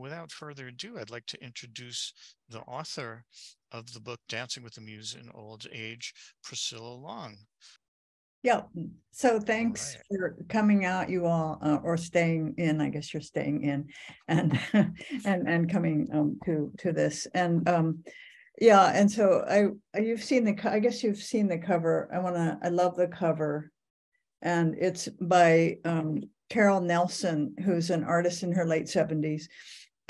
without further ado, I'd like to introduce the author of the book Dancing with the Muse in Old Age, Priscilla Long. Yeah. So thanks right. for coming out, you all, uh, or staying in. I guess you're staying in, and and and coming um, to to this. And um, yeah, and so I you've seen the I guess you've seen the cover. I want to. I love the cover, and it's by um, Carol Nelson, who's an artist in her late seventies.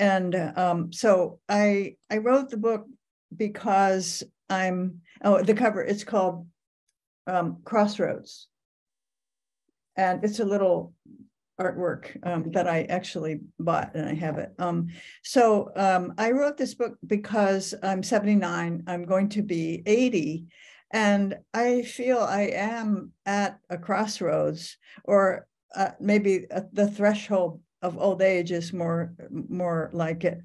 And um, so I I wrote the book because I'm oh the cover. It's called um, Crossroads. And it's a little artwork um, that I actually bought and I have it. Um, so um, I wrote this book because I'm 79, I'm going to be 80, and I feel I am at a crossroads or uh, maybe the threshold of old age is more more like it.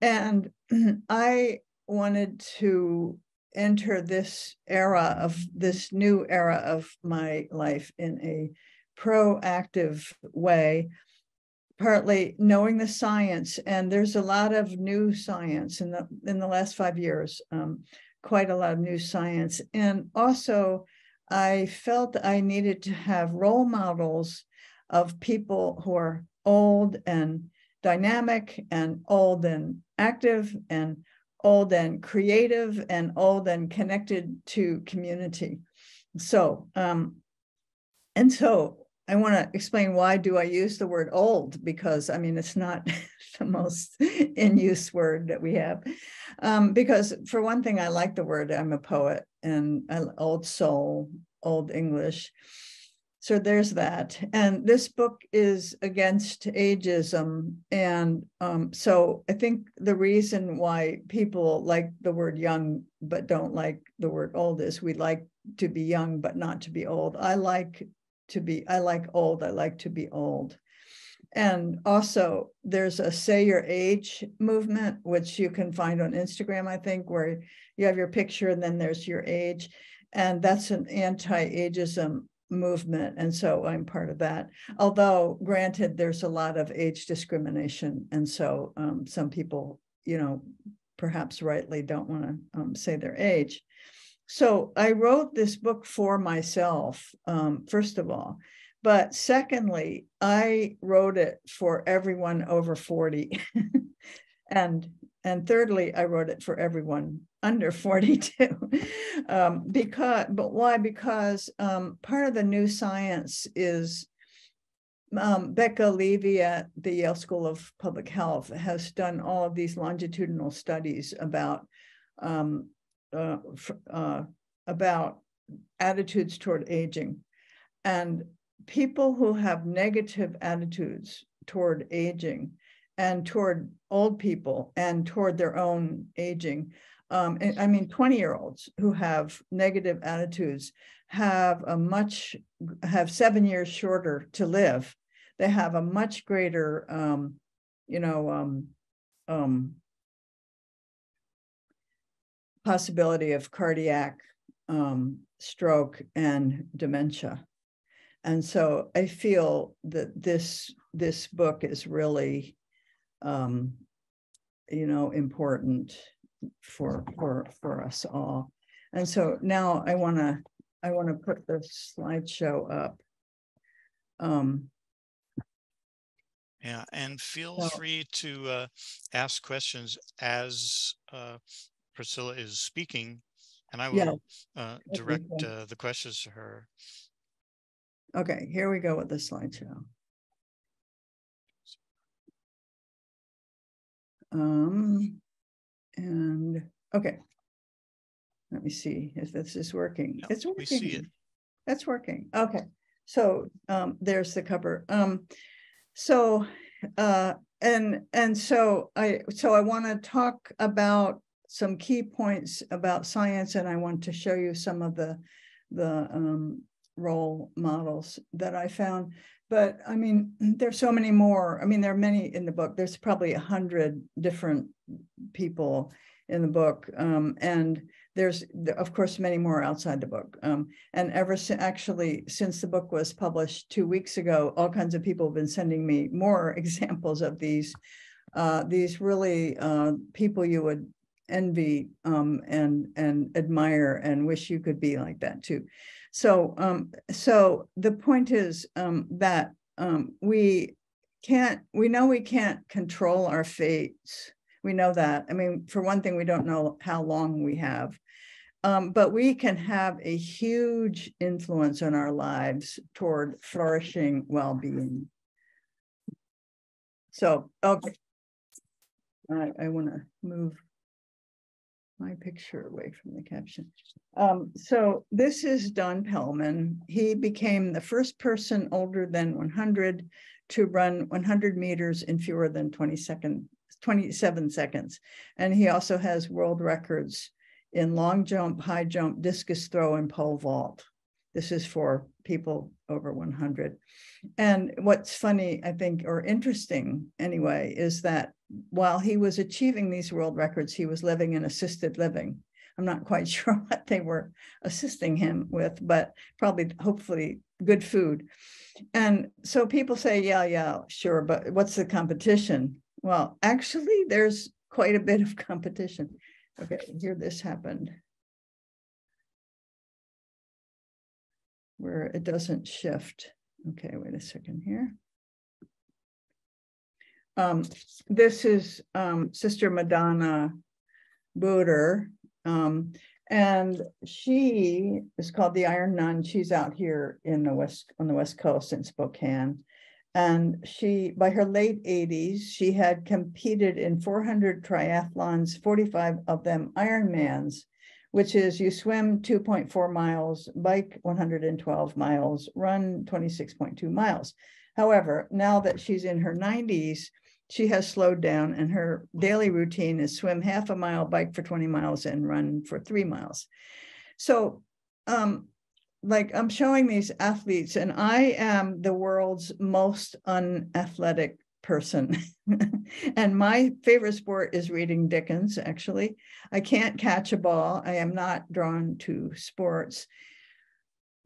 And I wanted to enter this era of this new era of my life in a proactive way partly knowing the science and there's a lot of new science in the in the last five years um, quite a lot of new science and also i felt i needed to have role models of people who are old and dynamic and old and active and old and creative and old and connected to community. So, um, and so I want to explain why do I use the word old because I mean it's not the most in use word that we have. Um, because for one thing, I like the word. I'm a poet and old soul, old English. So there's that. And this book is against ageism. And um, so I think the reason why people like the word young but don't like the word old is we like to be young but not to be old. I like to be, I like old, I like to be old. And also, there's a say your age movement, which you can find on Instagram, I think, where you have your picture and then there's your age. And that's an anti ageism movement. And so I'm part of that. Although, granted, there's a lot of age discrimination. And so um, some people, you know, perhaps rightly don't want to um, say their age. So I wrote this book for myself, um, first of all. But secondly, I wrote it for everyone over 40. and and thirdly, I wrote it for everyone under 42. um, because, but why? Because um, part of the new science is um, Becca Levy at the Yale School of Public Health has done all of these longitudinal studies about um, uh, uh, about attitudes toward aging, and people who have negative attitudes toward aging and toward old people and toward their own aging. Um, I mean, 20 year olds who have negative attitudes have a much, have seven years shorter to live. They have a much greater, um, you know, um, um, possibility of cardiac um, stroke and dementia. And so I feel that this this book is really um, you know, important for for for us all. And so now I want to I want to put the slideshow up. Um, yeah, and feel so, free to uh, ask questions as uh, Priscilla is speaking, and I will yeah, uh, direct uh, the questions to her. Okay, here we go with the slideshow. Um, and okay. Let me see if this is working. Yeah, it's working. We see it. That's working. Okay. So um, there's the cover. Um, so uh, and and so I so I want to talk about some key points about science, and I want to show you some of the the um, role models that I found but I mean, there's so many more. I mean, there are many in the book. There's probably a hundred different people in the book, um, and there's of course many more outside the book. Um, and ever since, actually, since the book was published two weeks ago, all kinds of people have been sending me more examples of these uh, these really uh, people you would envy um, and and admire and wish you could be like that too. So um, so the point is um, that um, we can't we know we can't control our fates. We know that. I mean, for one thing, we don't know how long we have. Um, but we can have a huge influence on our lives toward flourishing well-being. So, okay. I, I want to move my picture away from the caption. Um, so this is Don Pellman. He became the first person older than 100 to run 100 meters in fewer than 20 second, 27 seconds. And he also has world records in long jump, high jump, discus throw, and pole vault. This is for people over 100. And what's funny, I think, or interesting anyway, is that while he was achieving these world records, he was living in assisted living. I'm not quite sure what they were assisting him with, but probably, hopefully, good food. And so people say, yeah, yeah, sure, but what's the competition? Well, actually, there's quite a bit of competition. Okay, here this happened. Where it doesn't shift. Okay, wait a second here. Um, this is um, Sister Madonna Buder. Um, and she is called the Iron Nun. She's out here in the west on the west coast in Spokane. And she, by her late 80s, she had competed in 400 triathlons, 45 of them Ironmans, which is you swim 2.4 miles, bike 112 miles, run 26.2 miles. However, now that she's in her 90s, she has slowed down and her daily routine is swim half a mile, bike for 20 miles, and run for three miles. So um, like I'm showing these athletes, and I am the world's most unathletic person. and my favorite sport is reading Dickens, actually. I can't catch a ball. I am not drawn to sports.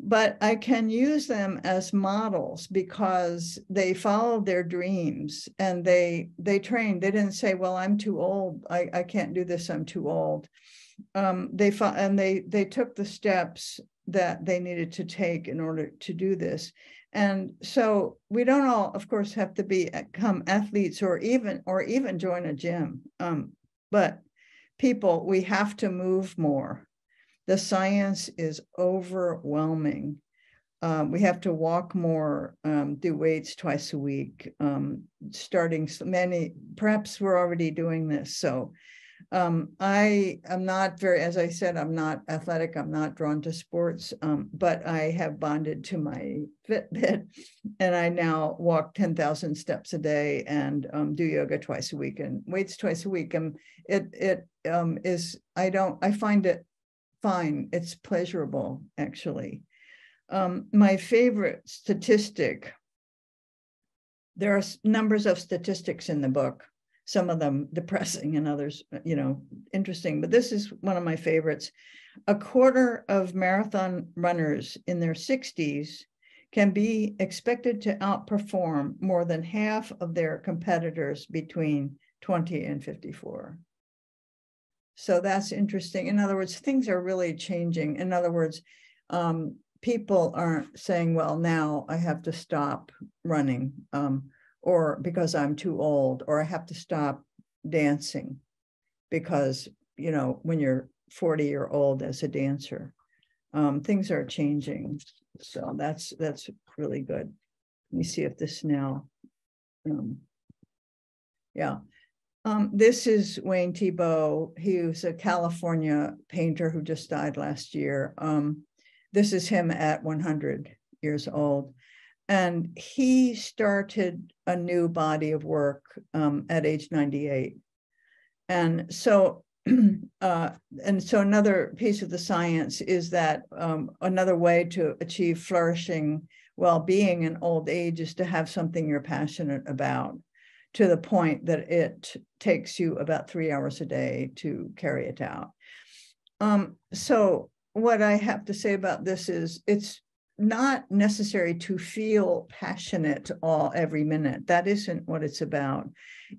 But I can use them as models because they followed their dreams and they they trained. They didn't say, "Well, I'm too old. I, I can't do this. I'm too old." Um, they fought and they they took the steps that they needed to take in order to do this. And so we don't all, of course, have to become athletes or even or even join a gym. Um, but people, we have to move more. The science is overwhelming. Um, we have to walk more, um, do weights twice a week, um, starting many, perhaps we're already doing this. So um, I am not very, as I said, I'm not athletic. I'm not drawn to sports, um, but I have bonded to my Fitbit, and I now walk ten thousand steps a day and um, do yoga twice a week and weights twice a week. And it it is I don't I find it fine. It's pleasurable actually. Um, my favorite statistic. There are numbers of statistics in the book some of them depressing and others, you know, interesting. But this is one of my favorites. A quarter of marathon runners in their 60s can be expected to outperform more than half of their competitors between 20 and 54. So that's interesting. In other words, things are really changing. In other words, um, people aren't saying, well, now I have to stop running. Um, or because I'm too old, or I have to stop dancing because, you know, when you're 40 year old as a dancer, um, things are changing. So that's that's really good. Let me see if this now. Um, yeah. Um, this is Wayne Thiebaud. He was a California painter who just died last year. Um, this is him at 100 years old. And he started a new body of work um, at age 98. And so, uh, and so another piece of the science is that um, another way to achieve flourishing well-being in old age is to have something you're passionate about to the point that it takes you about three hours a day to carry it out. Um, so what I have to say about this is it's not necessary to feel passionate all every minute. That isn't what it's about.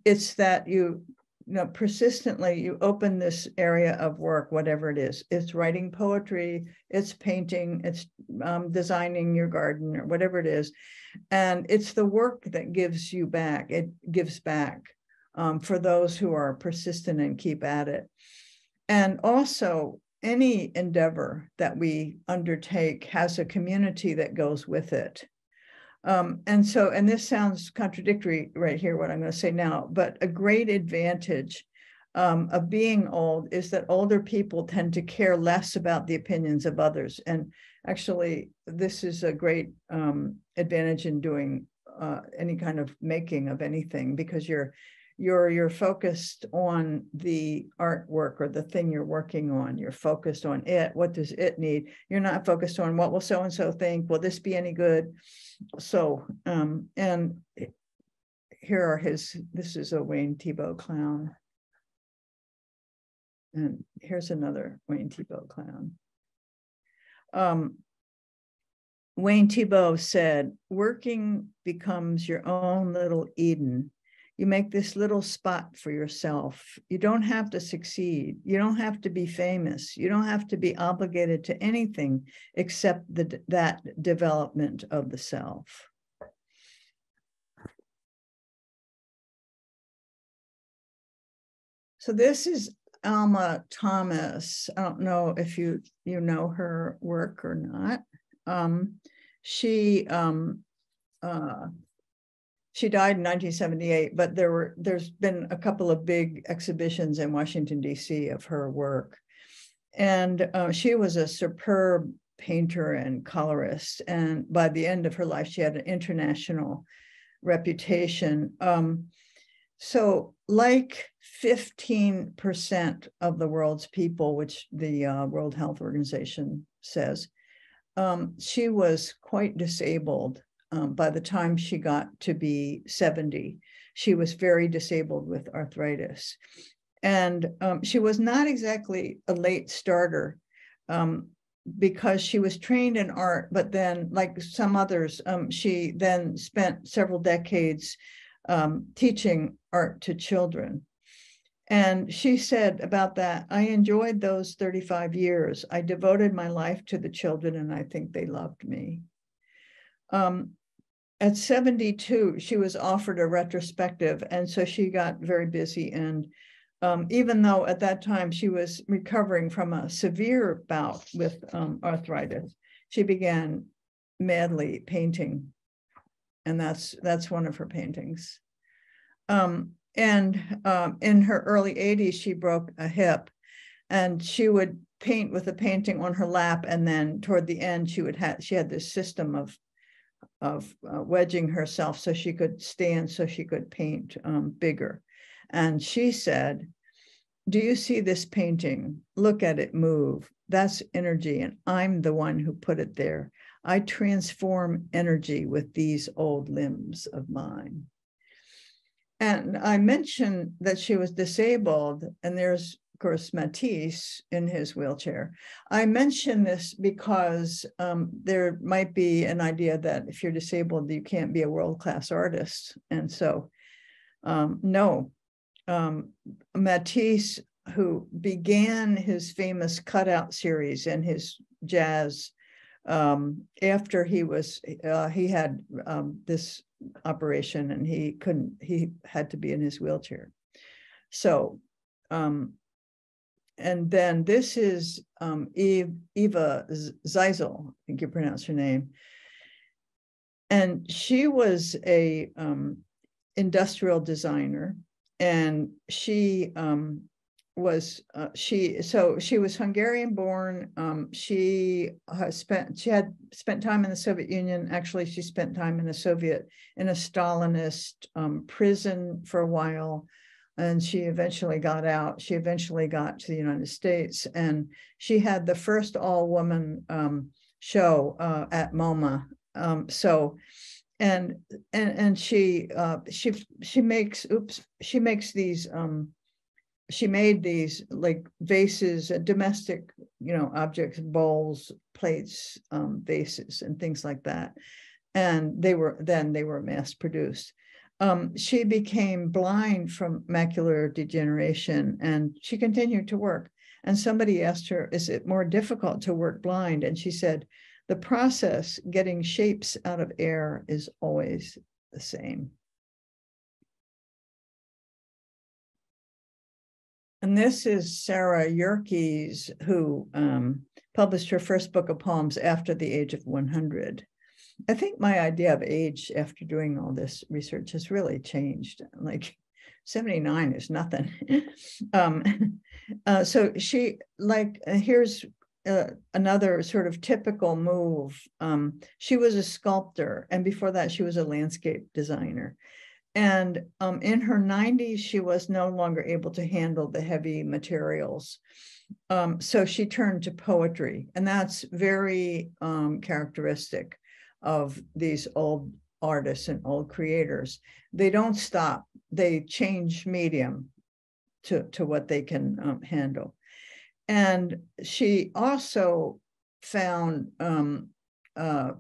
It's that you you know, persistently you open this area of work, whatever it is. It's writing poetry, it's painting, it's um, designing your garden or whatever it is. And it's the work that gives you back. It gives back um, for those who are persistent and keep at it. And also, any endeavor that we undertake has a community that goes with it. Um, and so, and this sounds contradictory right here, what I'm going to say now, but a great advantage um, of being old is that older people tend to care less about the opinions of others. And actually, this is a great um, advantage in doing uh, any kind of making of anything because you're you're you're focused on the artwork or the thing you're working on. You're focused on it. What does it need? You're not focused on what will so and so think? Will this be any good? So um and here are his this is a wayne thiebaud clown. And here's another wayne thiebaud clown. Um wayne thiebaud said working becomes your own little eden you make this little spot for yourself. You don't have to succeed. You don't have to be famous. You don't have to be obligated to anything except the, that development of the self. So this is Alma Thomas. I don't know if you you know her work or not. Um, she um, uh, she died in 1978, but there were there's been a couple of big exhibitions in Washington D.C. of her work, and uh, she was a superb painter and colorist. And by the end of her life, she had an international reputation. Um, so, like 15% of the world's people, which the uh, World Health Organization says, um, she was quite disabled um, by the time she got to be 70. She was very disabled with arthritis. And um, she was not exactly a late starter um, because she was trained in art, but then, like some others, um, she then spent several decades um, teaching art to children. And she said about that, I enjoyed those 35 years. I devoted my life to the children, and I think they loved me. Um, at 72, she was offered a retrospective. And so she got very busy. And um, even though at that time she was recovering from a severe bout with um, arthritis, she began madly painting. And that's that's one of her paintings. Um, and um, in her early 80s, she broke a hip and she would paint with a painting on her lap. And then toward the end, she would have she had this system of of uh, wedging herself so she could stand, so she could paint um, bigger. And she said, Do you see this painting? Look at it move. That's energy. And I'm the one who put it there. I transform energy with these old limbs of mine. And I mentioned that she was disabled, and there's course, Matisse in his wheelchair. I mention this because um, there might be an idea that if you're disabled, you can't be a world class artist. And so, um, no, um, Matisse, who began his famous cutout series and his jazz um, after he was, uh, he had um, this operation and he couldn't, he had to be in his wheelchair. So um, and then this is um, Eve, Eva Zeisel, I think you pronounce her name. And she was a um, industrial designer, and she um, was uh, she so she was Hungarian born. Um, she spent she had spent time in the Soviet Union. Actually, she spent time in a Soviet in a Stalinist um, prison for a while and she eventually got out. She eventually got to the United States, and she had the first all-woman um, show uh, at MoMA. Um, so, and and and she uh, she she makes oops she makes these um, she made these like vases, uh, domestic, you know, objects, bowls, plates, um, vases, and things like that. And they were then they were mass produced. Um, she became blind from macular degeneration, and she continued to work. And somebody asked her, "Is it more difficult to work blind?" And she said, "The process getting shapes out of air is always the same." And this is Sarah Yerkes, who um, published her first book of poems after the age of 100. I think my idea of age after doing all this research has really changed. Like 79 is nothing. um, uh, so she, like, uh, here's uh, another sort of typical move. Um, she was a sculptor, and before that, she was a landscape designer. And um, in her 90s, she was no longer able to handle the heavy materials. Um, so she turned to poetry, and that's very um, characteristic of these old artists and old creators. They don't stop, they change medium to, to what they can um, handle. And she also found um, uh,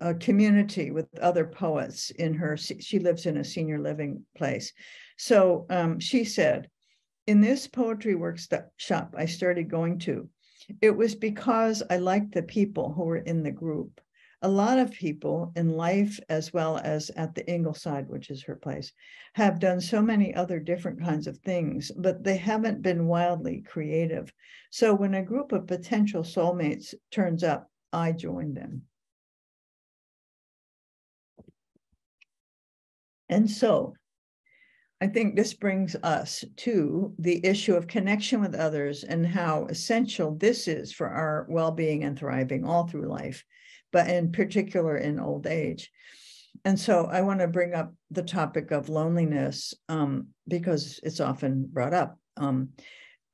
a community with other poets in her she lives in a senior living place so um, she said in this poetry workshop i started going to it was because i liked the people who were in the group. A lot of people in life as well as at the ingleside which is her place have done so many other different kinds of things but they haven't been wildly creative. So when a group of potential soulmates turns up i join them. And so I think this brings us to the issue of connection with others and how essential this is for our well being and thriving all through life, but in particular in old age. And so I want to bring up the topic of loneliness um, because it's often brought up. Um,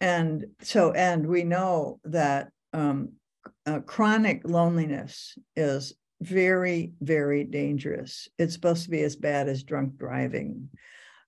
and so, and we know that um, uh, chronic loneliness is very, very dangerous. It's supposed to be as bad as drunk driving.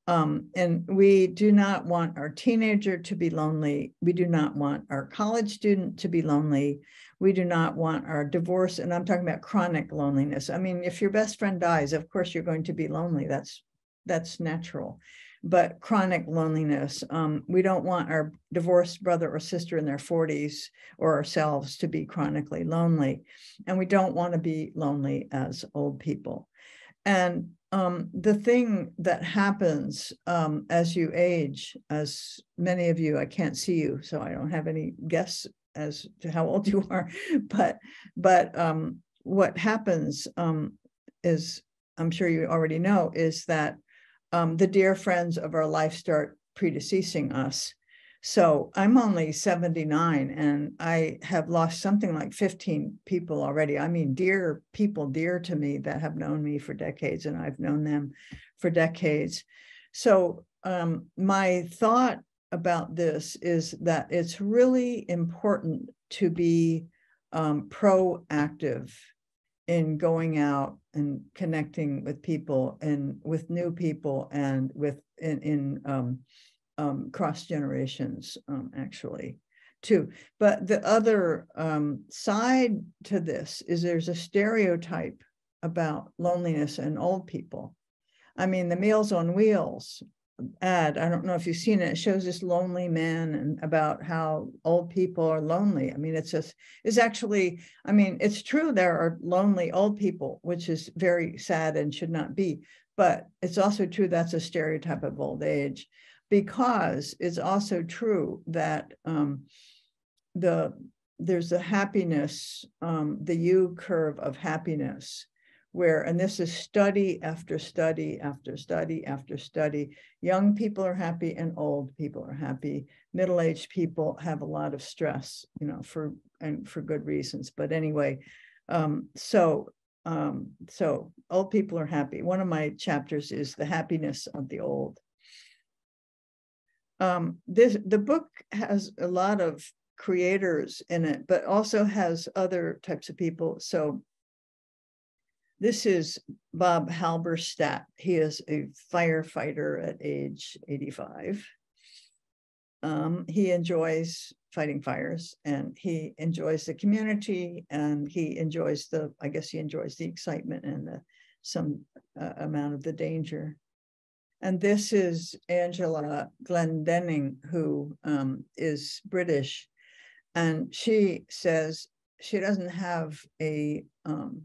Um, and we do not want our teenager to be lonely. We do not want our college student to be lonely. We do not want our divorce, and I'm talking about chronic loneliness. I mean, if your best friend dies, of course you're going to be lonely. That's that's natural but chronic loneliness. Um, we don't want our divorced brother or sister in their 40s or ourselves to be chronically lonely. And we don't want to be lonely as old people. And um, the thing that happens um, as you age, as many of you, I can't see you, so I don't have any guess as to how old you are, but but um, what happens um, is, I'm sure you already know, is that um, the dear friends of our life start predeceasing us. So I'm only 79 and I have lost something like 15 people already. I mean, dear people, dear to me that have known me for decades and I've known them for decades. So um, my thought about this is that it's really important to be um, proactive in going out and connecting with people and with new people and with in, in um, um, cross generations um, actually too but the other um, side to this is there's a stereotype about loneliness and old people i mean the meals on wheels ad. I don't know if you've seen it. It shows this lonely man and about how old people are lonely. I mean, it's just it's actually, I mean, it's true there are lonely old people, which is very sad and should not be. But it's also true that's a stereotype of old age, because it's also true that um, the there's a happiness, um, the U curve of happiness where, and this is study after study after study after study, young people are happy and old people are happy. Middle-aged people have a lot of stress, you know, for and for good reasons. But anyway, um, so um, so old people are happy. One of my chapters is the happiness of the old. Um, this the book has a lot of creators in it, but also has other types of people. So this is Bob Halberstadt. He is a firefighter at age 85. um, he enjoys fighting fires and he enjoys the community and he enjoys the, I guess he enjoys the excitement and the, some uh, amount of the danger. And this is Angela Glendenning, who um, is British. And she says she doesn't have a, um,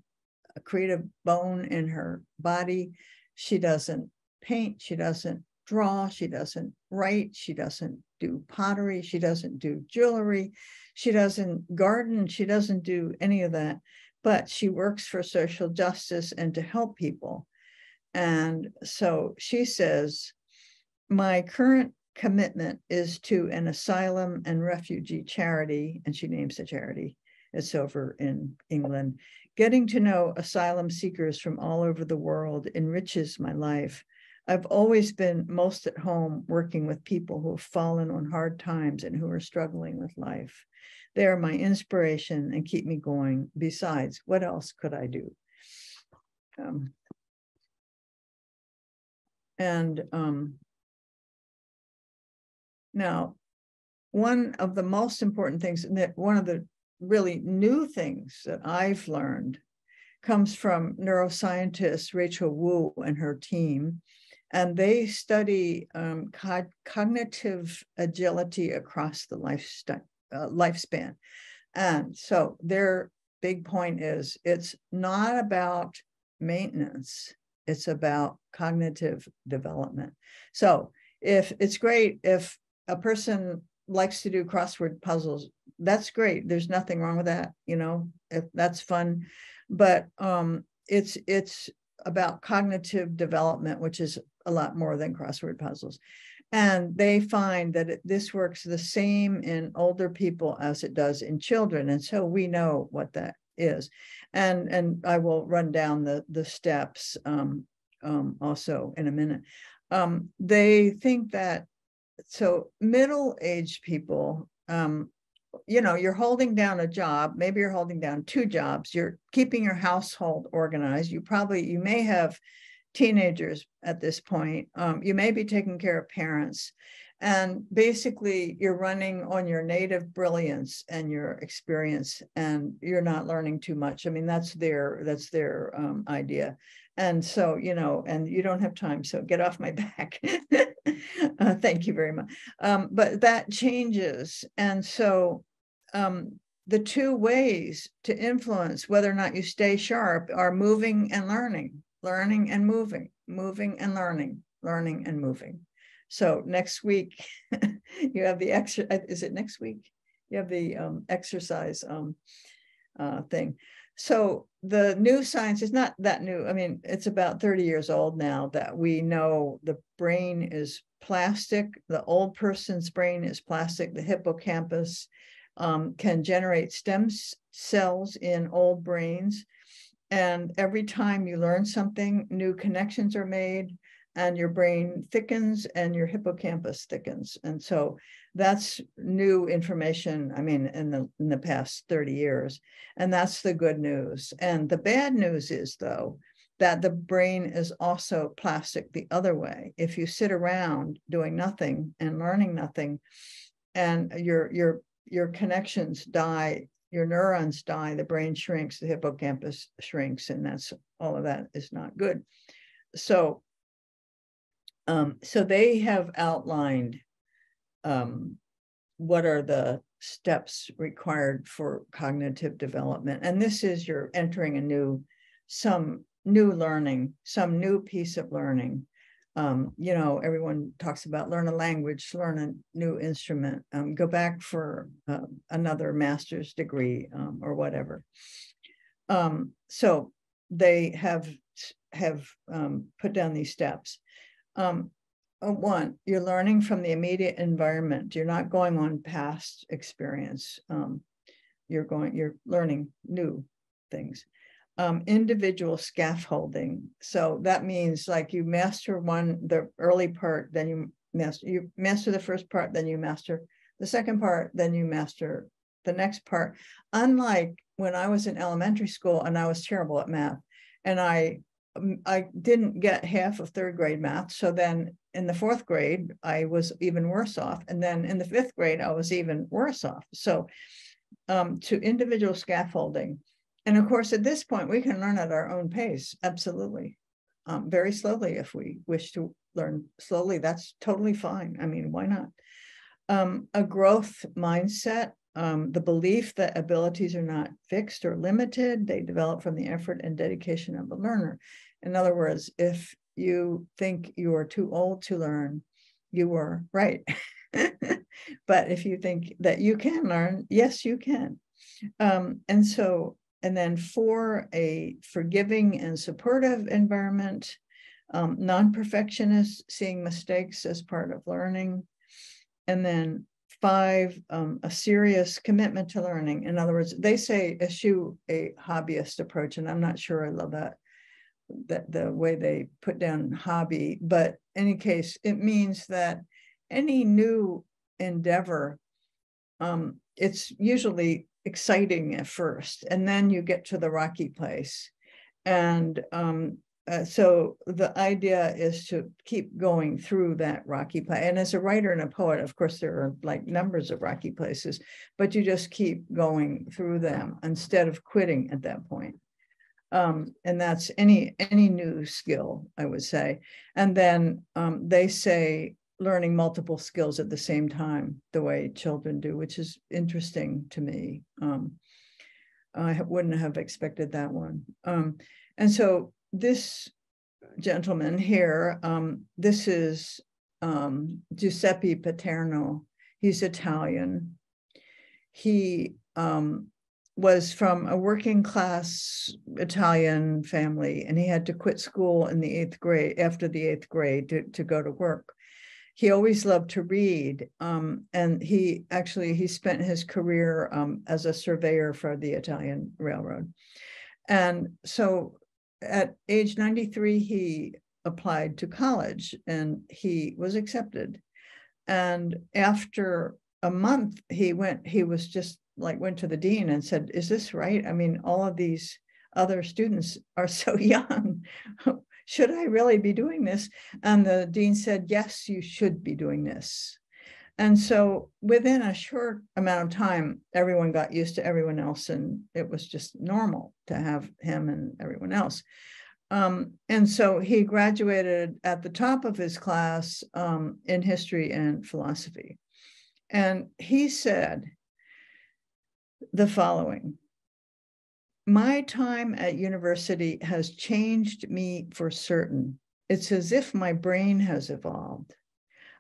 a creative bone in her body. She doesn't paint. She doesn't draw. She doesn't write. She doesn't do pottery. She doesn't do jewelry. She doesn't garden. She doesn't do any of that. But she works for social justice and to help people. And so she says, My current commitment is to an asylum and refugee charity, and she names the charity. It's over in England. Getting to know asylum seekers from all over the world enriches my life. I've always been most at home working with people who have fallen on hard times and who are struggling with life. They are my inspiration and keep me going. Besides, what else could I do? Um, and um, now, one of the most important things that one of the really new things that I've learned comes from neuroscientist Rachel Wu and her team. And they study um, co cognitive agility across the uh, lifespan. And so their big point is it's not about maintenance, it's about cognitive development. So if it's great if a person likes to do crossword puzzles, that's great. There's nothing wrong with that, you know, if that's fun. But um, it's it's about cognitive development, which is a lot more than crossword puzzles. And they find that it, this works the same in older people as it does in children. And so we know what that is. And, and I will run down the, the steps um, um, also in a minute. Um, they think that, so middle-aged people, um, you know, you're holding down a job, maybe you're holding down two jobs, you're keeping your household organized. You probably, you may have teenagers at this point. Um, you may be taking care of parents. And basically, you're running on your native brilliance and your experience, and you're not learning too much. I mean, that's their that's their um, idea. And so, you know, and you don't have time, so get off my back. uh, thank you very much. Um, but that changes, and so um, the two ways to influence whether or not you stay sharp are moving and learning learning and moving, moving and learning, learning and moving. So next week, you have the extra, is it next week? You have the um, exercise um, uh, thing. So the new science is not that new. I mean, it's about 30 years old now that we know the brain is plastic. The old person's brain is plastic. The hippocampus um, can generate stem cells in old brains. And every time you learn something, new connections are made and your brain thickens and your hippocampus thickens. And so that's new information, I mean, in the in the past 30 years. And that's the good news. And the bad news is though, that the brain is also plastic the other way. If you sit around doing nothing and learning nothing, and your your your connections die your neurons die, the brain shrinks, the hippocampus shrinks, and that's all of that is not good. So, um, so they have outlined um, what are the steps required for cognitive development, and this is you're entering a new, some new learning, some new piece of learning um, you know, everyone talks about learn a language, learn a new instrument, um, go back for uh, another master's degree um, or whatever. Um, so they have have um, put down these steps. Um, uh, one, you're learning from the immediate environment. You're not going on past experience. you're going, you're learning new things um, individual scaffolding. So that means like you master one, the early part, then you master, you master the first part, then you master the second part, then you master the next part. Unlike when I was in elementary school and I was terrible at math and I um, I didn't get half of third grade math. So then in the fourth grade, I was even worse off. And then in the fifth grade, I was even worse off. So um, to individual scaffolding. And of course, at this point, we can learn at our own pace. Absolutely. Um, very slowly, if we wish to learn slowly, that's totally fine. I mean, why not? Um, a growth mindset, um, the belief that abilities are not fixed or limited, they develop from the effort and dedication of the learner. In other words, if you think you are too old to learn, you were right. but if you think that you can learn, yes, you can. Um, and so, and then for a forgiving and supportive environment, um, non-perfectionist, seeing mistakes as part of learning. And then five, um, a serious commitment to learning. In other words, they say eschew a hobbyist approach, and I'm not sure I love that that the way they put down hobby, but any case, it means that any new endeavor, um, it's usually exciting at first, and then you get to the rocky place. And um, uh, so the idea is to keep going through that rocky place. And as a writer and a poet, of course, there are like numbers of rocky places, but you just keep going through them instead of quitting at that point. Um, and that's any any new skill, I would say. And then um, they say learning multiple skills at the same time, the way children do, which is interesting to me. Um, I wouldn't have expected that one. Um, and so this gentleman here, um, this is um, Giuseppe Paterno. He's Italian. He um, was from a working class Italian family, and he had to quit school in the eighth grade after the eighth grade to, to go to work. He always loved to read, um, and he actually he spent his career um, as a surveyor for the Italian railroad. And so, at age ninety three, he applied to college, and he was accepted. And after a month, he went. He was just like went to the dean and said, is this right? I mean, all of these other students are so young. should I really be doing this? And the dean said, yes, you should be doing this. And so within a short amount of time, everyone got used to everyone else, and it was just normal to have him and everyone else. Um, and so he graduated at the top of his class um, in history and philosophy. And he said the following. My time at university has changed me for certain. It's as if my brain has evolved.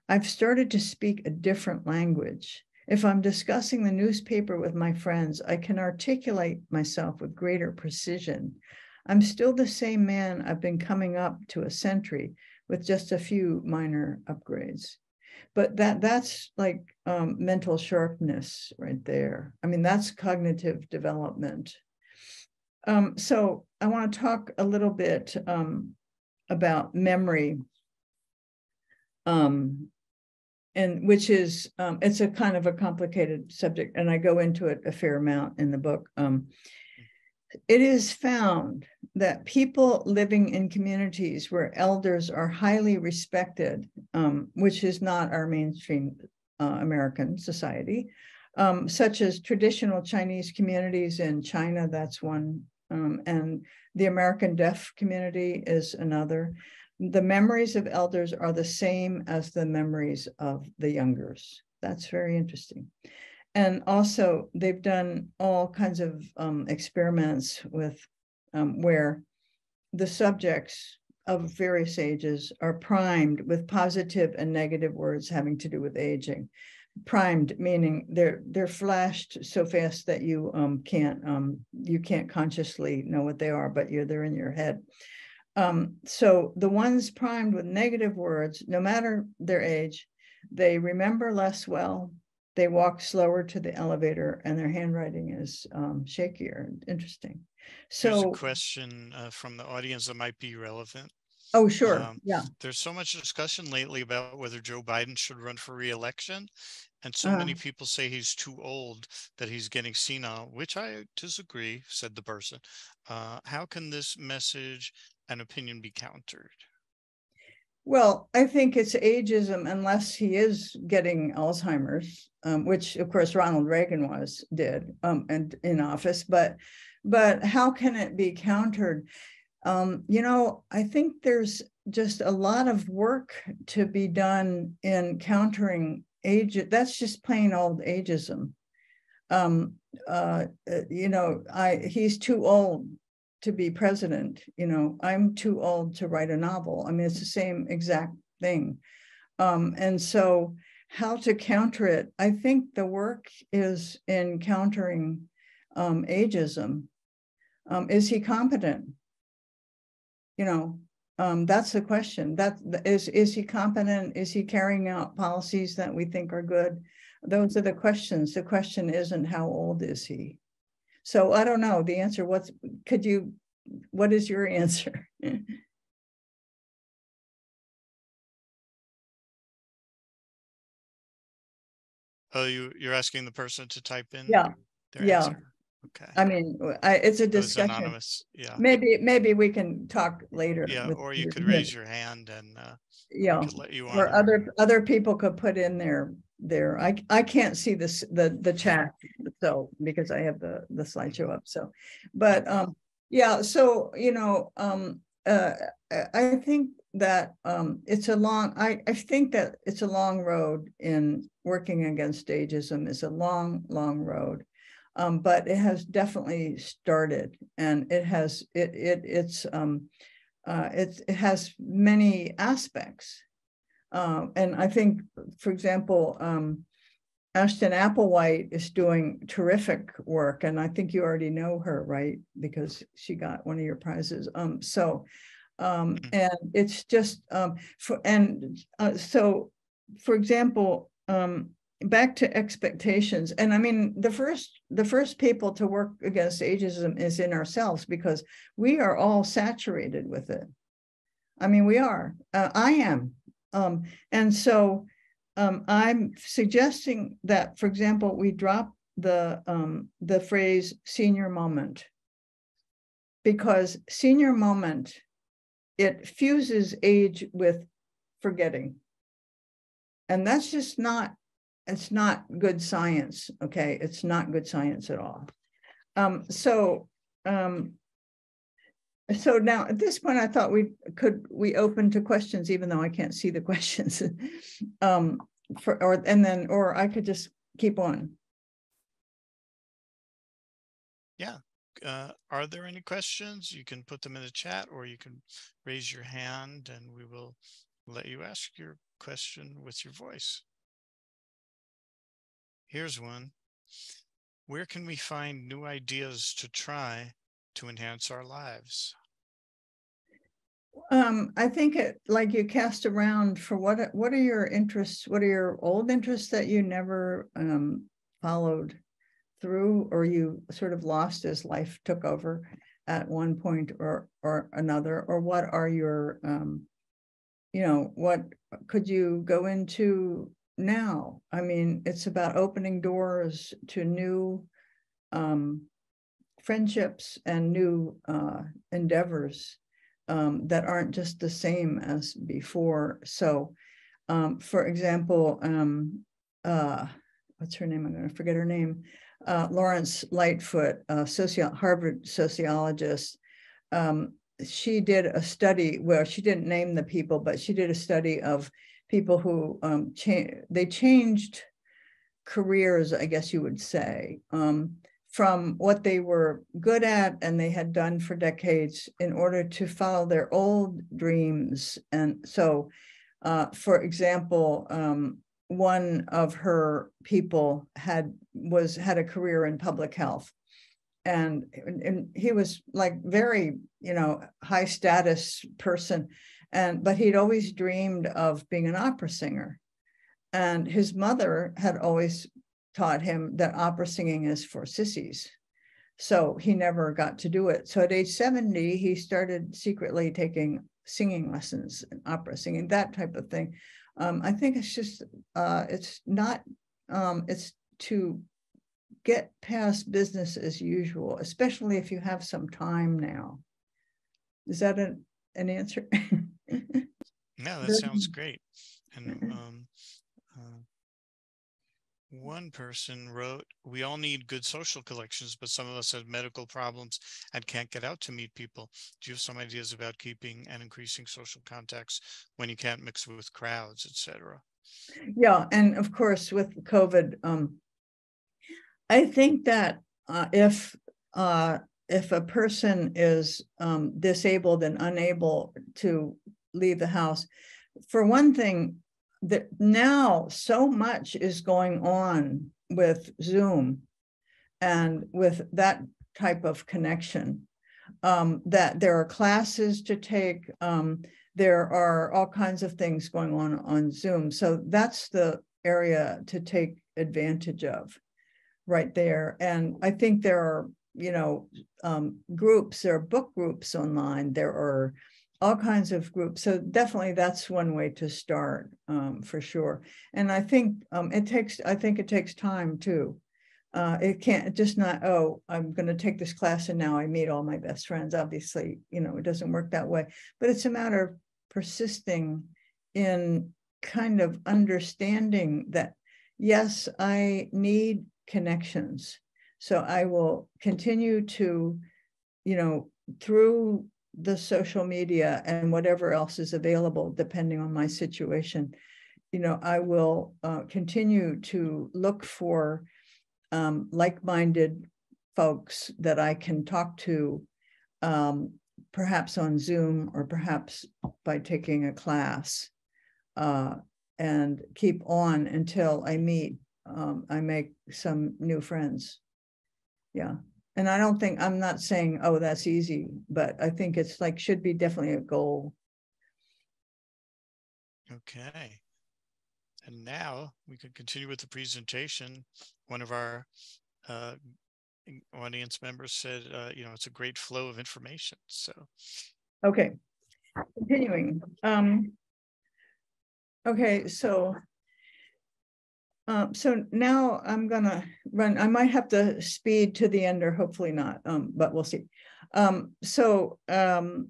I've started to speak a different language. If I'm discussing the newspaper with my friends, I can articulate myself with greater precision. I'm still the same man I've been coming up to a century with just a few minor upgrades but that that's like um, mental sharpness right there. I mean, that's cognitive development. Um, so I want to talk a little bit um, about memory, um, and which is um, it's a kind of a complicated subject, and I go into it a fair amount in the book. Um, it is found that people living in communities where elders are highly respected, um, which is not our mainstream uh, American society, um, such as traditional Chinese communities in China, that's one, um, and the American deaf community is another. The memories of elders are the same as the memories of the youngers. That's very interesting. And also they've done all kinds of um, experiments with um, where the subjects of various ages are primed with positive and negative words having to do with aging. Primed meaning they're they're flashed so fast that you um, can't um, you can't consciously know what they are but you're they're in your head um, so the ones primed with negative words no matter their age they remember less well they walk slower to the elevator and their handwriting is um, shakier and interesting. So, Here's a question uh, from the audience that might be relevant. Oh, sure. Um, yeah. There's so much discussion lately about whether Joe Biden should run for reelection. And so uh, many people say he's too old, that he's getting senile, which I disagree, said the person. Uh, how can this message an opinion be countered? Well, I think it's ageism unless he is getting Alzheimer's, um, which of course Ronald Reagan was did um, and in office. But but how can it be countered? Um, you know, I think there's just a lot of work to be done in countering age. That's just plain old ageism. Um, uh, uh you know, I he's too old to be president. You know, I'm too old to write a novel. I mean, it's the same exact thing. Um, and so, how to counter it? I think the work is in countering um, ageism. Um, is he competent? You know, um, that's the question. That is, is he competent? Is he carrying out policies that we think are good? Those are the questions. The question isn't how old is he? So I don't know the answer. What's could you? What is your answer? oh, you you're asking the person to type in. Yeah. yeah. Answer. Okay. I mean, I, it's a discussion. anonymous, yeah. Maybe, maybe we can talk later. Yeah, or you your- could raise your hand and uh, Yeah, let you on. or other, other people could put in their, their, I, I can't see this, the, the chat. So, because I have the, the slideshow up, so, but, um, yeah, so, you know, um, uh, I, I think that, um, it's a long, I, I think that it's a long road in working against ageism is a long, long road. Um, but it has definitely started and it has, it, it, it's, um, uh, it, it has many aspects. Um, and I think, for example, um, Ashton Applewhite is doing terrific work, and I think you already know her, right? Because she got one of your prizes. Um, so, um, Mhm. and it's just um, for and uh, so, for example, um, back to expectations, and I mean the first the first people to work against ageism is in ourselves because we are all saturated with it. I mean, we are. Uh, I am, um, and so um, I'm suggesting that, for example, we drop the um, the phrase senior moment because senior moment it fuses age with forgetting, and that's just not it's not good science. Okay, it's not good science at all. Um, so um, so now at this point, I thought we could we open to questions, even though I can't see the questions. um, for or and then or I could just keep on. Yeah. Uh, are there any questions? You can put them in the chat or you can raise your hand and we will let you ask your question with your voice. Here's one. Where can we find new ideas to try to enhance our lives? Um, I think it like you cast around for what what are your interests? What are your old interests that you never um followed through or you sort of lost as life took over at one point or or another? Or what are your um you know, what could you go into now? I mean, it's about opening doors to new um friendships and new uh endeavors um, that aren't just the same as before. So, um, for example, um, uh, what's her name? I'm going to forget her name. Uh, Lawrence Lightfoot, a socio Harvard sociologist. Um, she did a study where she didn't name the people, but she did a study of people who um, cha- they changed careers, I guess you would say. Um, from what they were good at and they had done for decades in order to follow their old dreams. And so, uh, for example, um, one of her people had was had a career in public health, and, and he was like very you know high status person, and but he'd always dreamed of being an opera singer, and his mother had always taught him that opera singing is for sissies. So he never got to do it. So at age 70, he started secretly taking singing lessons and opera singing, that type of thing. Um, I think it's just, uh, it's not, um, it's to get past business as usual, especially if you have some time now. Is that a, an answer? no, that sounds great. And um, uh, one person wrote, We all need good social collections, but some of us have medical problems and can't get out to meet people. Do you have some ideas about keeping and increasing social contacts when you can't mix with crowds, etc.? Yeah, and of course, with COVID, um, I think that uh, if uh, if a person is um, disabled and unable to leave the house, for one thing, that now so much is going on with Zoom and with that type of connection um, that there are classes to take. Um, there are all kinds of things going on on Zoom. So that's the area to take advantage of right there. And I think there are, you know, um, groups, there are book groups online, there are all kinds of groups. So definitely that's one way to start um, for sure. And I think um, it takes, I think it takes time too. Uh, it can't just not, oh, I'm going to take this class and now I meet all my best friends. Obviously, you know, it doesn't work that way, but it's a matter of persisting in kind of understanding that, yes, I need connections. So I will continue to, you know, through the social media and whatever else is available, depending on my situation, you know, I will uh, continue to look for um, like-minded folks that I can talk to, um, perhaps on Zoom or perhaps by taking a class, uh, and keep on until I meet, um, I make some new friends. Yeah. And I don't think, I'm not saying, oh, that's easy, but I think it's like, should be definitely a goal. Okay. And now we can continue with the presentation. One of our uh, audience members said, uh, you know, it's a great flow of information. So, okay, continuing. Um, okay, so um, so now I'm gonna run, I might have to speed to the end or hopefully not, um, but we'll see. Um, so um,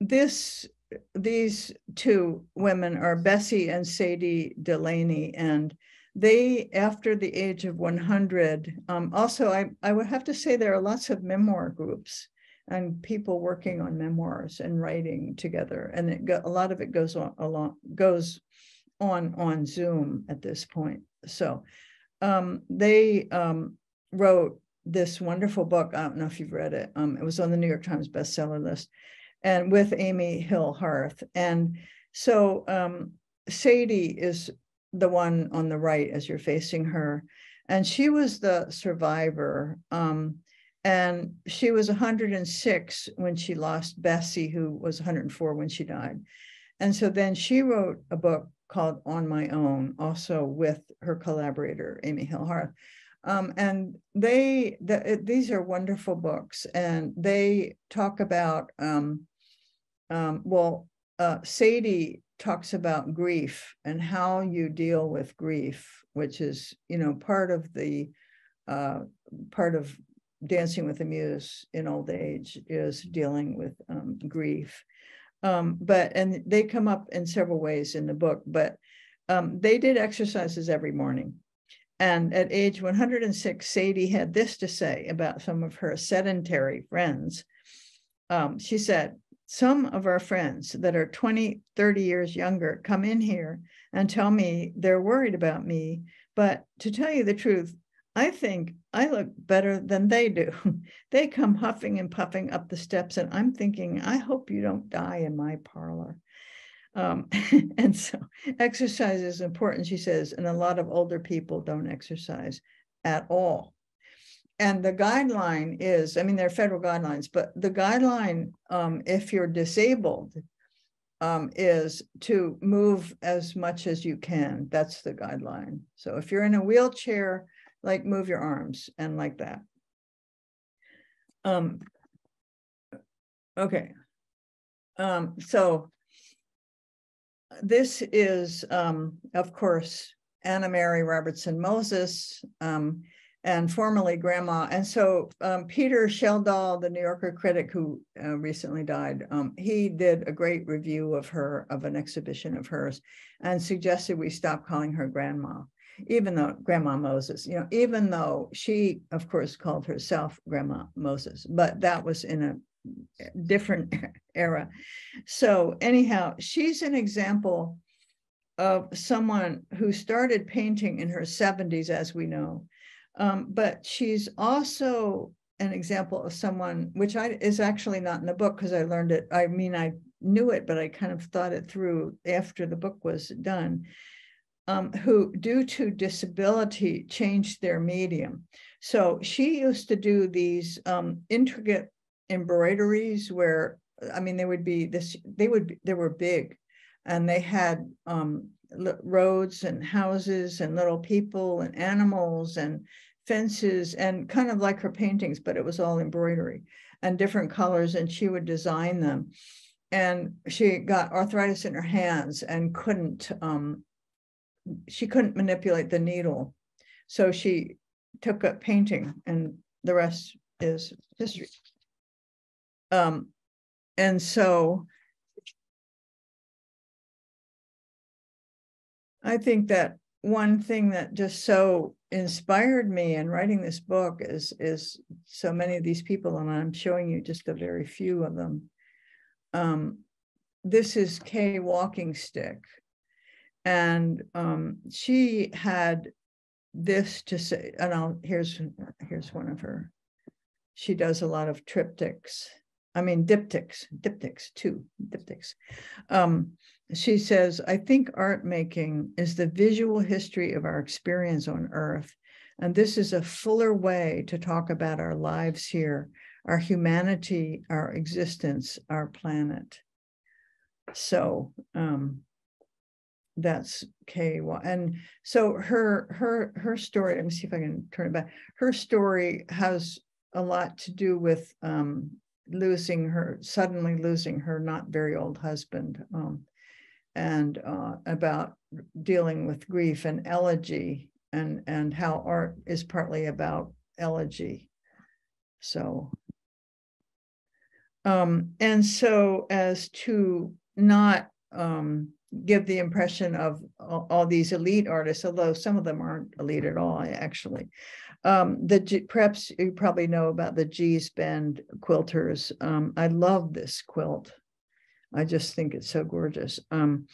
this, these two women are Bessie and Sadie Delaney, and they, after the age of 100, um, also I, I would have to say there are lots of memoir groups and people working on memoirs and writing together, and it go, a lot of it goes on along goes on on Zoom at this point. So um, they um, wrote this wonderful book. I don't know if you've read it. Um, it was on the New York Times bestseller list, and with Amy Hill Hearth. And so um, Sadie is the one on the right as you're facing her, and she was the survivor. Um, and she was 106 when she lost Bessie, who was 104 when she died. And so then she wrote a book called On My Own, also with her collaborator, Amy Hill Hearth. Um, and they, the, these are wonderful books, and they talk about, um, um, well, uh, Sadie talks about grief and how you deal with grief, which is, you know, part of the, uh, part of dancing with the muse in old age is dealing with um, grief. Um, but, and they come up in several ways in the book, but um, they did exercises every morning. And at age 106, Sadie had this to say about some of her sedentary friends. Um, she said, Some of our friends that are 20, 30 years younger come in here and tell me they're worried about me. But to tell you the truth, I think I look better than they do. they come huffing and puffing up the steps, and I'm thinking, I hope you don't die in my parlor. Um, and so exercise is important, she says, and a lot of older people don't exercise at all. And the guideline is, I mean, there are federal guidelines, but the guideline, um, if you're disabled, um, is to move as much as you can. That's the guideline. So if you're in a wheelchair, like move your arms and like that. Um, okay. Um, so this is, um, of course, Anna Mary Robertson Moses. Um, and formerly grandma. And so um, Peter Schjeldahl, the New Yorker critic who uh, recently died, um, he did a great review of her, of an exhibition of hers, and suggested we stop calling her grandma, even though Grandma Moses, you know, even though she, of course, called herself Grandma Moses, but that was in a different era. So anyhow, she's an example of someone who started painting in her 70s, as we know, um, but she's also an example of someone which I is actually not in the book because I learned it. I mean, I knew it, but I kind of thought it through after the book was done. Um, who, due to disability, changed their medium. So she used to do these um, intricate embroideries where, I mean, they would be this. They would they were big, and they had um, roads and houses and little people and animals and fences and kind of like her paintings, but it was all embroidery and different colors, and she would design them. And she got arthritis in her hands and couldn't um, she couldn't manipulate the needle. So she took up painting and the rest is history. Um, and so I think that one thing that just so inspired me in writing this book is is so many of these people, and I'm showing you just a very few of them. Um, this is Kay Walking Stick, and um, she had this to say. And I'll here's here's one of her. She does a lot of triptychs. I mean diptychs, diptychs too, diptychs. Um, she says, I think art making is the visual history of our experience on earth. And this is a fuller way to talk about our lives here, our humanity, our existence, our planet. So um, that's Kay. And so her her her story, let me see if I can turn it back. Her story has a lot to do with um, losing her, suddenly losing her not very old husband. Um, and uh, about dealing with grief and elegy and and how art is partly about elegy so um and so as to not um give the impression of all, all these elite artists although some of them aren't elite at all actually um the G, perhaps you probably know about the Gee's Bend quilters um i love this quilt I just think it's so gorgeous. Um,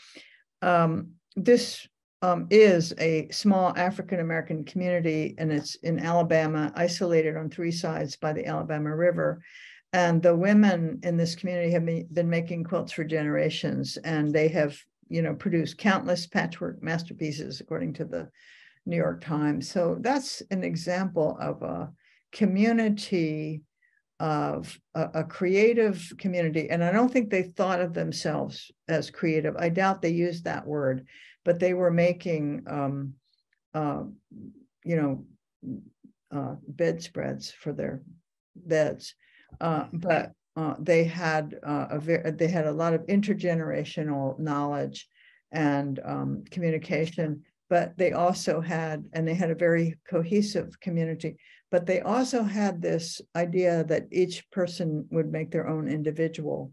um, this um, is a small African American community, and it's in Alabama, isolated on three sides by the Alabama River. And the women in this community have been making quilts for generations, and they have, you know, produced countless patchwork masterpieces, according to the New York Times. So that's an example of a community of a, a, creative community. And I don't think they thought of themselves as creative. I doubt they used that word, but they were making, um, uh, you know, uh, bedspreads for their beds. Uh, but uh, they had uh, a they had a lot of intergenerational knowledge and um, communication. But they also had, and they had a very cohesive community but they also had this idea that each person would make their own individual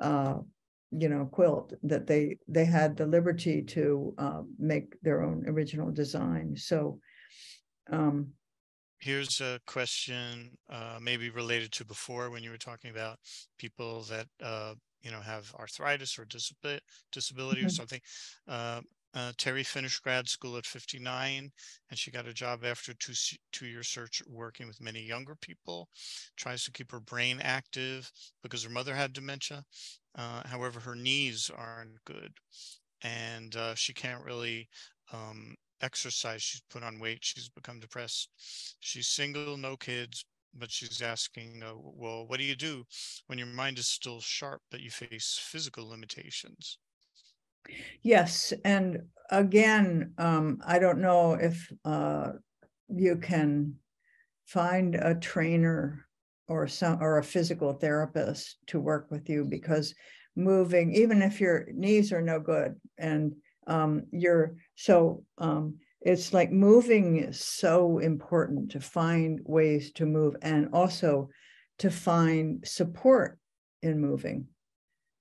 uh, you know quilt that they they had the liberty to uh, make their own original design so um, here's a question uh, maybe related to before when you were talking about people that uh, you know have arthritis or disability disability mm-hmm. or something uh, uh, Terry finished grad school at 59, and she got a job after two two year search working with many younger people. Tries to keep her brain active because her mother had dementia. Uh, however, her knees aren't good, and uh, she can't really um, exercise. She's put on weight. She's become depressed. She's single, no kids, but she's asking, uh, well, what do you do when your mind is still sharp, but you face physical limitations? Yes, and again, um, I don't know if uh, you can find a trainer or some or a physical therapist to work with you because moving, even if your knees are no good and um, you're so um, it's like moving is so important to find ways to move and also to find support in moving.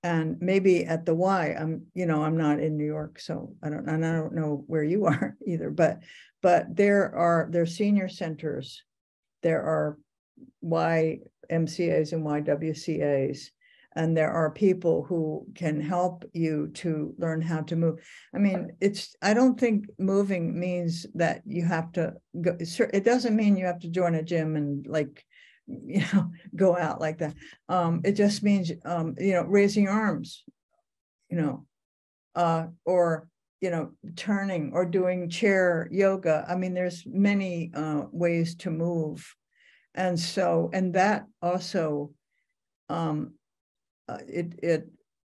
And maybe at the y i'm you know i'm not in new york so i don't i don't know where you are either but but there are there are senior centers. There are ymcas and ywcas and there are people who can help you to learn how to move. I mean it's i don't think moving means that you have to go it doesn't mean you have to join a gym and like you know go out like that. Um it just means um you know raising arms you know uh or you know turning or doing chair yoga. I mean there's many uh ways to move. And so and that also um uh, it it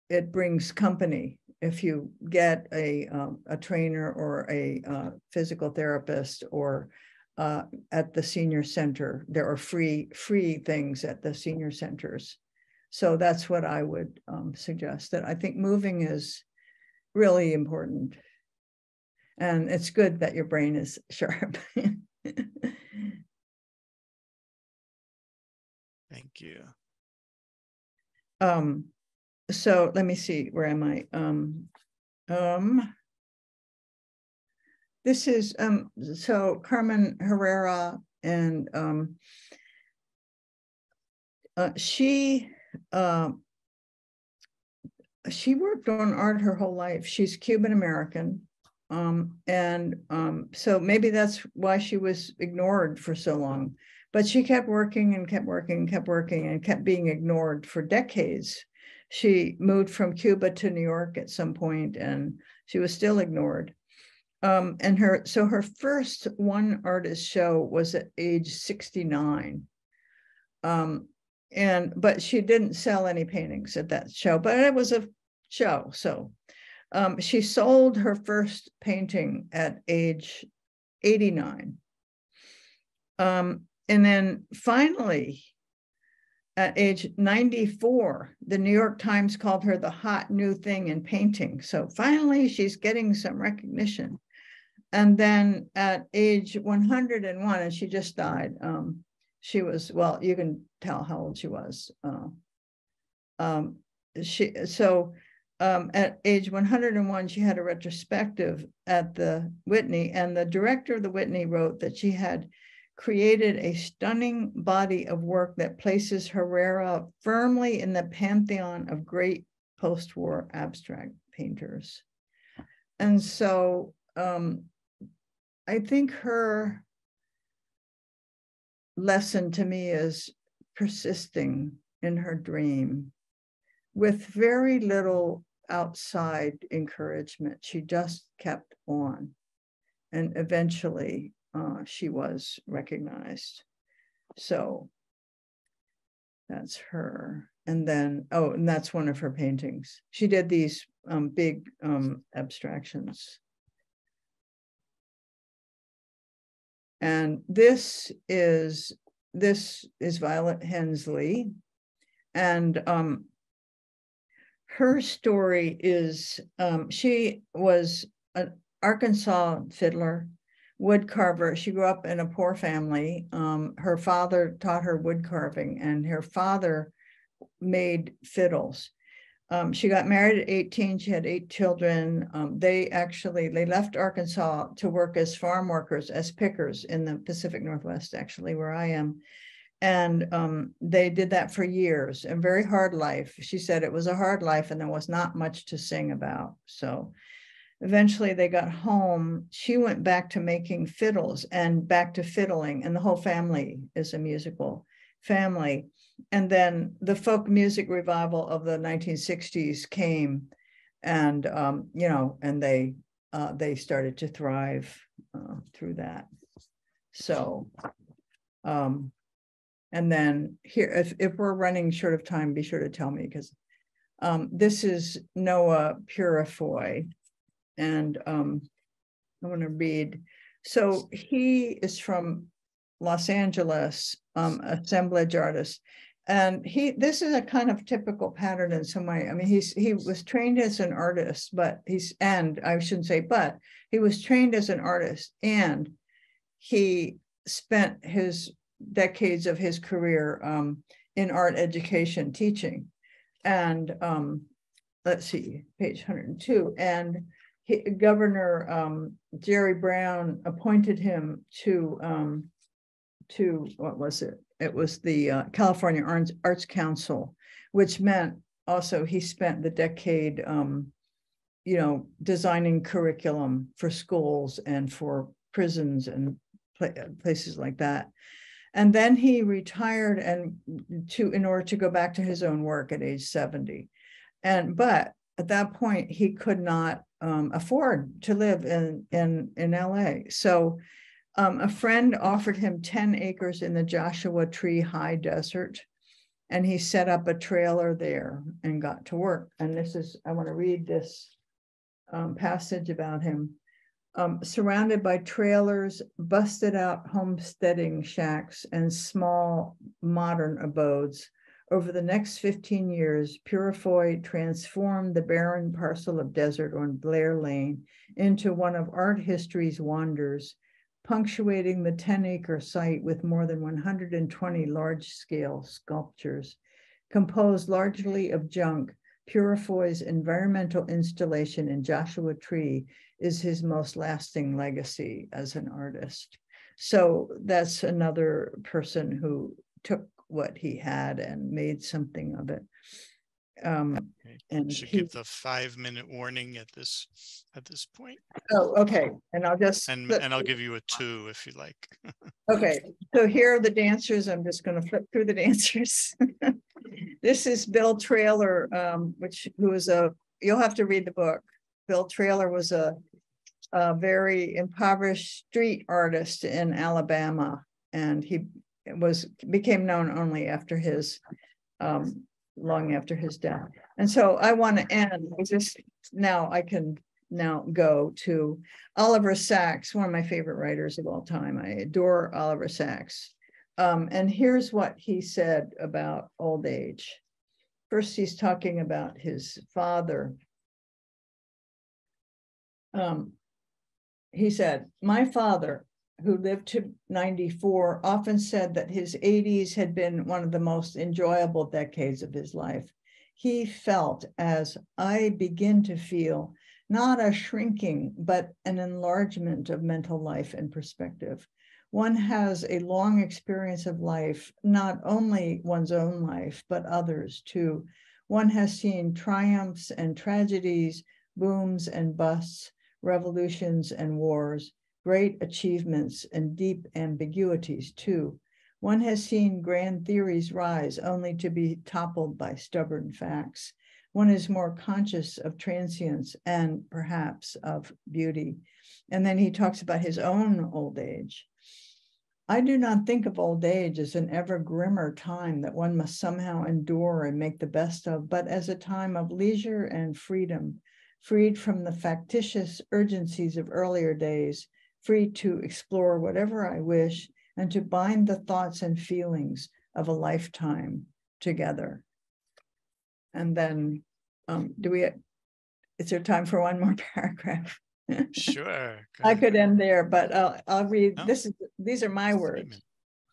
it brings company. If you get a um, a trainer or a uh, physical therapist or uh, at the senior center there are free free things at the senior centers. So that's what i would um, suggest that i think moving is really important. And it's good that your brain is sharp. Thank you um, so let me see, where am I? Um, um, this is, um, so Carmen Herrera and um, uh, she, uh, she worked on art her whole life. She's Cuban American. Um, and um, so maybe that's why she was ignored for so long. But she kept working and kept working and kept working and kept being ignored for decades. She moved from Cuba to New York at some point and she was still ignored. Um, and her so her first one artist show was at age 69. Um, and but she didn't sell any paintings at that show, but it was a show. So um, she sold her first painting at age 89. Um, and then finally, at age 94, the New York Times called her the hot new thing in painting. So finally, she's getting some recognition. And then at age 101, and she just died, um, she was, well, you can tell how old she was. Uh, um, she So um, at age 101, she had a retrospective at the Whitney, and the director of the Whitney wrote that she had created a stunning body of work that places Herrera firmly in the pantheon of great post war abstract painters. And so um, I think her lesson to me is persisting in her dream with very little outside encouragement. She just kept on. And eventually uh, she was recognized. So that's her. And then, oh, and that's one of her paintings. She did these um, big um, abstractions. And this is this is Violet Hensley, and um, her story is um, she was an Arkansas fiddler wood carver. She grew up in a poor family. Um, her father taught her wood carving, and her father made fiddles. Um, she got married at 18. She had eight children. Um, they actually they left Arkansas to work as farm workers, as pickers in the Pacific Northwest, actually, where I am. And um, they did that for years. A very hard life. She said it was a hard life, and there was not much to sing about. So eventually they got home. She went back to making fiddles and back to fiddling and the whole family is a musical family. And then the folk music revival of the 1960s came and um, you know and they uh, they started to thrive uh, through that. So um, and then here if, if we're running short of time be sure to tell me because um, this is noah purifoy and um, I want to read. So he is from Los Angeles, um, assemblage artist, and he this is a kind of typical pattern in some way i mean he's he was trained as an artist but he's and i shouldn't say but he was trained as an artist and he spent his decades of his career um, in art education teaching and um, let's see page 102 and he, governor um, jerry brown appointed him to um, to what was it it was the uh, California Arts, Arts Council, which meant also he spent the decade, um, you know, designing curriculum for schools and for prisons and places like that. And then he retired and to in order to go back to his own work at age 70. And but at that point he could not um, afford to live in in in LA. So um, a friend offered him 10 acres in the Joshua Tree High Desert, and he set up a trailer there and got to work. And this is, I want to read this um, passage about him. Um, surrounded by trailers, busted out homesteading shacks, and small modern abodes. Over the next 15 years, Purifoy transformed the barren parcel of desert on Blair Lane into one of art history's wonders punctuating the 10 acre site with more than 120 large scale sculptures. Composed largely of junk, Purifoy's environmental installation in Joshua Tree is his most lasting legacy as an artist. So that's another person who took what he had and made something of it. Um, okay. and should he, give the five minute warning at this at this point. Oh, okay. And I'll just and flip. and I'll give you a two if you like. okay. So here are the dancers. I'm just going to flip through the dancers. this is Bill Traylor, um, which who is a you'll have to read the book. Bill Traylor was a, a very impoverished street artist in Alabama, and he was became known only after his um, long after his death. And so I want to end just now I can now go to Oliver Sacks, one of my favorite writers of all time. I adore Oliver Sacks. Um, and here's what he said about old age. First, he's talking about his father. Um, he said, My father, who lived to 94, often said that his 80s had been one of the most enjoyable decades of his life. He felt, as I begin to feel, not a shrinking, but an enlargement of mental life and perspective. One has a long experience of life, not only one's own life, but others too. One has seen triumphs and tragedies, booms and busts, revolutions and wars great achievements and deep ambiguities too. One has seen grand theories rise only to be toppled by stubborn facts. One is more conscious of transience and perhaps of beauty. And then he talks about his own old age. I do not think of old age as an ever grimmer time that one must somehow endure and make the best of, but as a time of leisure and freedom, freed from the factitious urgencies of earlier days free to explore whatever I wish and to bind the thoughts and feelings of a lifetime together. And then, um, do we, is there time for one more paragraph? Sure. I could end there, but I'll, I'll read, no. this is, these are my words.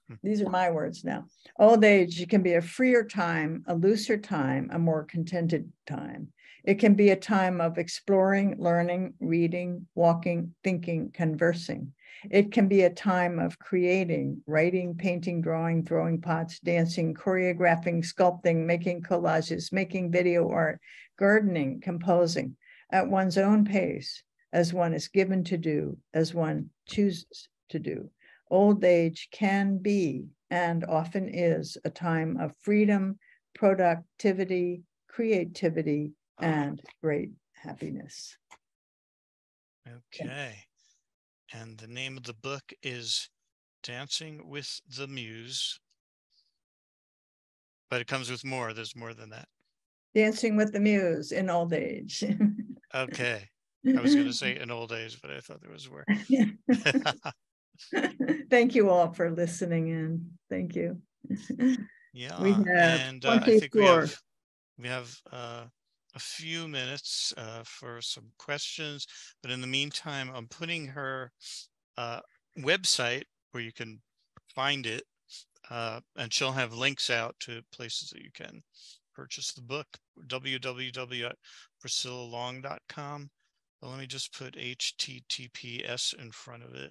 Hmm. These are my words now. Old age can be a freer time, a looser time, a more contented time. It can be a time of exploring, learning, reading, walking, thinking, conversing. It can be a time of creating, writing, painting, drawing, throwing pots, dancing, choreographing, sculpting, making collages, making video art, gardening, composing at one's own pace, as one is given to do, as one chooses to do. Old age can be and often is a time of freedom, productivity, creativity, and great happiness. Okay. And the name of the book is Dancing with the Muse. But it comes with more. There's more than that. Dancing with the Muse in old age. okay. I was going to say in old age, but I thought there was more. Thank you all for listening in. Thank you. Yeah, We have and uh, I think we 24. have we have uh, a few minutes uh, for some questions. But in the meantime, I'm putting her uh, website where you can find it, uh, and she'll have links out to places that you can purchase the book. www.priscillalong.com. But let me just put HTTPS in front of it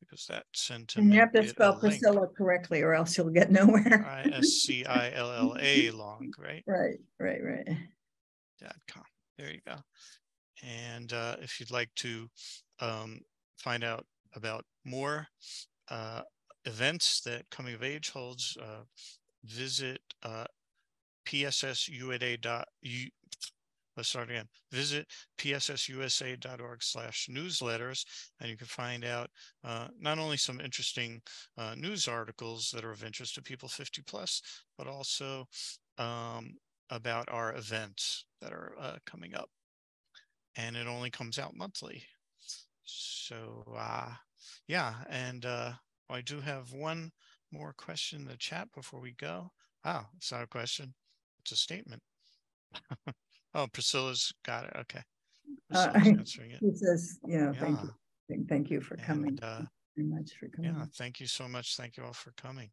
because that sent to And you have to spell link. Priscilla correctly or else you'll get nowhere. I S C I L L A long, right? Right, right, right. Com. There you go. And uh, if you'd like to um, find out about more uh, events that Coming of Age holds, uh, visit uh. Let's start again. Visit pssusa.org slash newsletters, and you can find out uh, not only some interesting uh, news articles that are of interest to people 50 plus, but also um, about our events that are uh, coming up. And it only comes out monthly. So, uh, yeah, and uh, I do have one more question in the chat before we go. Oh, it's not a question, it's a statement. oh, Priscilla's got it. Okay. Uh, Priscilla's answering it. He says, you know, thank Yeah. you. Thank- you for coming. And, uh, Very much for yeah, coming. thank you so much. Thank you all for coming.